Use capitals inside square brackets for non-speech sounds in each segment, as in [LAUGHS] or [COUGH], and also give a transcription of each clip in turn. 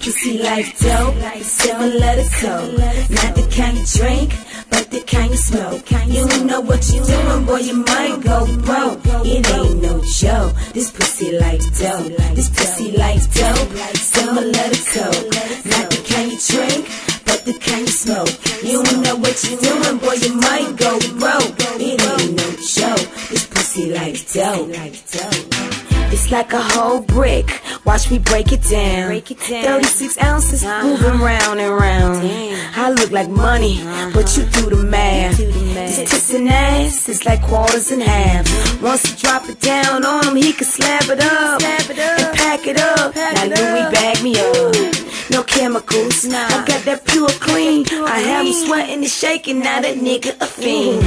pussy like dope, similar to coke. Not the kind you drink, but the kind you smoke. You don't know what you doing, boy, you might go broke. It ain't no joke. This pussy like dope. This pussy like dope, similar to coke. Not the kind you drink, but the kind you smoke. You don't know what you doing, boy, you might go broke. It ain't no joke. This pussy like dope. It's like a whole brick. Watch me break it down. Break it down. 36 ounces, Uh-huh. moving round and round. Damn. I look like money, but you do the math. do the math. This tits and ass is like quarters and half. Once you drop it down on him, he can slap it up. Slap it up. And pack it up. Pack now it Louis up. bag me up. No chemicals. Nah. I got that pure clean. Pure I have him sweating and shaking. Now that nigga a fiend.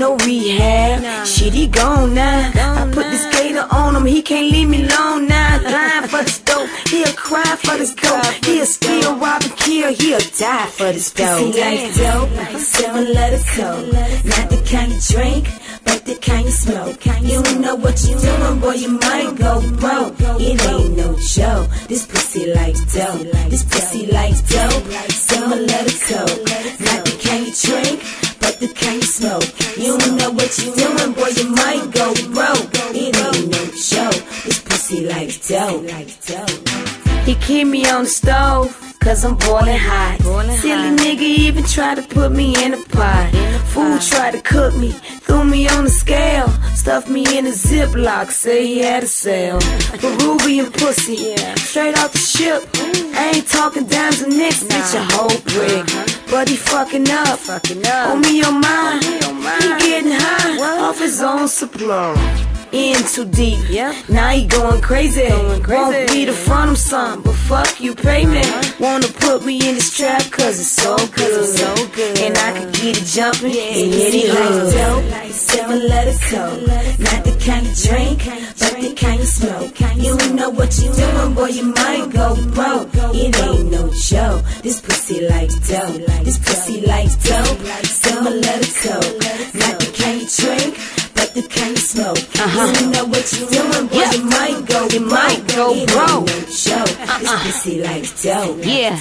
No rehab. Nah. Shit, he gone now. Gone I put this gator on him. He can't leave me alone now. [LAUGHS] Dying for this dope. He'll cry for this dope. He'll steal, rob, and kill. He'll die for this dope. Pussy like dope. To coke. Not the kind you drink, but the kind you smoke. You don't know what you doing, boy. You might go broke. It ain't no joke. This pussy like dope. This pussy like dope. Similar to smoke. You don't know what you doing, boy. You might go broke. It ain't no joke. This pussy like dope. He keep me on the stove. Cause I'm boiling hot. Boiling Silly hot. nigga even try to put me in a pot. Fool tried to cook me, threw me on the scale, stuffed me in a ziplock, say he had a sale. Peruvian pussy, Yeah. straight off the ship. I ain't talking dimes and nicks, bitch, a whole brick. Uh-huh. But he fucking up, Fucking up. on me on mine. On me, on. He getting high What? off his own supply. In too deep, Yep. Now he going crazy. Going crazy. Uh-huh. Want me to front of some, but fuck you, pay me. Wanna put me in this trap cause it's so good. it's so good. And I could get it jumping. Yeah, and hit it like dope. Similar to coke. Not the kind you drink, but the kind you smoke. You don't know what you doing, boy. You might go broke. It ain't no joke. This pussy like dope. This pussy like dope. Similar to coke. You smoke. You don't know what you doing, boy. Yeah. You might go, you might go It ain't broke. no joke. This uh-uh. pussy like dope. Yeah.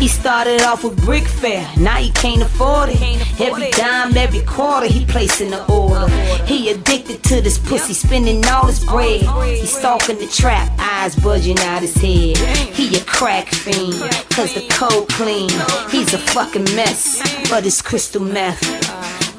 He started off with brick fair, now he can't afford it. Every dime, every quarter, he placing the order. He addicted to this pussy, spending all his bread. He stalking the trap, eyes budging out his head. He a crack fiend, cause the code clean. He's a fucking mess, but it's crystal meth.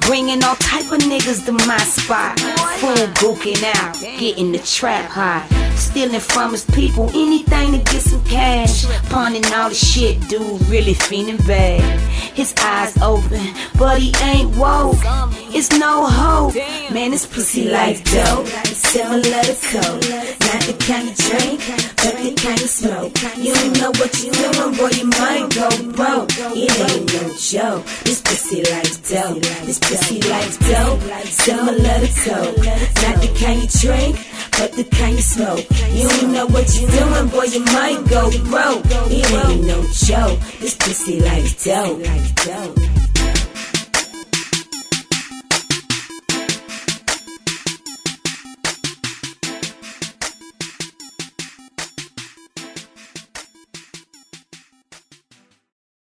Bringing all type of niggas to my spot. Fool gooking out, getting the trap hot. Stealing from his people, anything to get some cash. Pawning all the shit, dude really feeling bad. His eyes open, but he ain't woke. It's no hope. Man, this pussy like dope. Similar to coke. Not the kind you drink, but the kind you smoke. You don't know what you're doing, boy, ain't no joke. This pussy like dope. This pussy like dope. Similar to coke. Not the kind you drink, but the kind you smoke. You don't know what you're doing, boy, you might go broke. It ain't no joke. This pussy like dope.